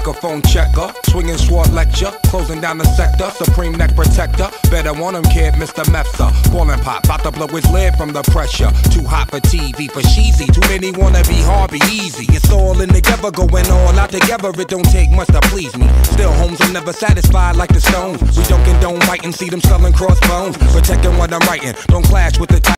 Microphone checker, swinging sword lecture, closing down the sector, supreme neck protector. Better want him, kid, Mr. Mepsa. Ballin' pop, bout to blow his lid from the pressure. Too hot for TV, for cheesy. Too many wanna be hard, be easy. It's all in together, going all out together. It don't take much to please me. Still, homes, I'm never satisfied like the Stones. We don't condone writing, see them selling crossbones. Protecting what I'm writing, don't clash with the